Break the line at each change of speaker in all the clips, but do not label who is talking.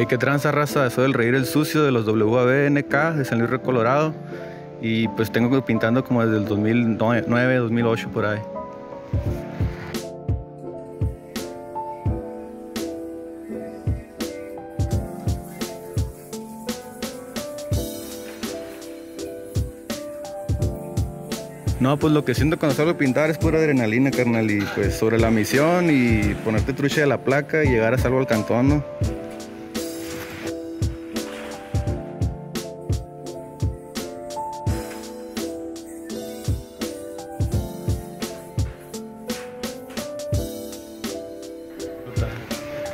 Hey, qué tranza raza, soy el reír el sucio de los WABNK de San Luis Colorado y pues tengo pintando como desde el 2009, 2008 por ahí. No, pues lo que siento cuando salgo a pintar es pura adrenalina, carnal. Y pues sobre la misión y ponerte trucha de la placa y llegar a salvo al cantón.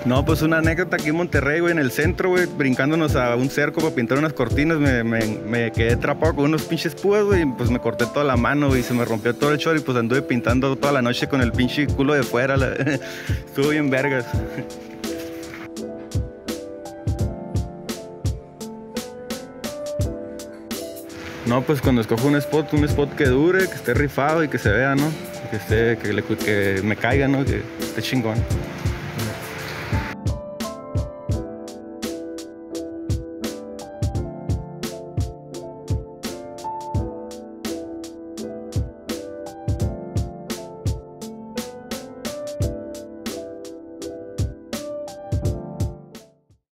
No, pues una anécdota aquí en Monterrey, güey, en el centro, güey, brincándonos a un cerco para pintar unas cortinas, me, quedé atrapado con unos pinches púas, güey, y pues me corté toda la mano, güey, y se me rompió todo el short y pues anduve pintando toda la noche con el pinche culo de fuera, estuvo bien vergas. No, pues cuando escojo un spot, un spot que dure, que esté rifado y que se vea, ¿no? Que esté, que, que me caiga, ¿no? Que esté chingón.